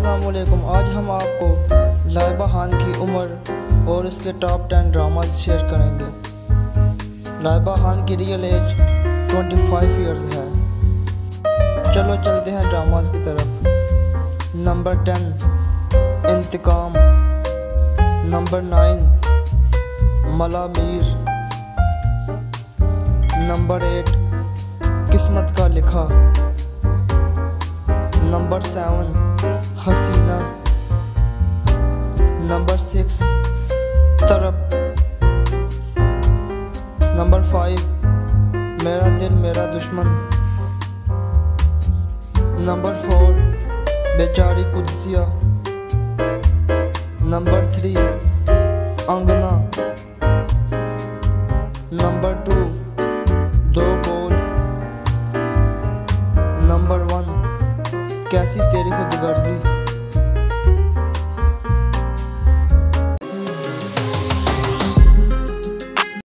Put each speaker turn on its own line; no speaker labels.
असलकुम आज हम आपको लाइबा खान की उम्र और उसके टॉप टेन ड्रामाज शेयर करेंगे। लाइबा खान की रियल एज 25 इयर्स है। चलो चलते हैं ड्रामाज की तरफ़। Number ten Inteqam. Number nine मला मीर नंबर एट किस्मत का लिखा। Number seven Haseena. Number six तरफ़ नंबर फाइव मेरा दिल, मेरा दुश्मन। नंबर फोर बेचारी Qudsia. Number three Angna. Number कैसी तेरी खुद गर्जी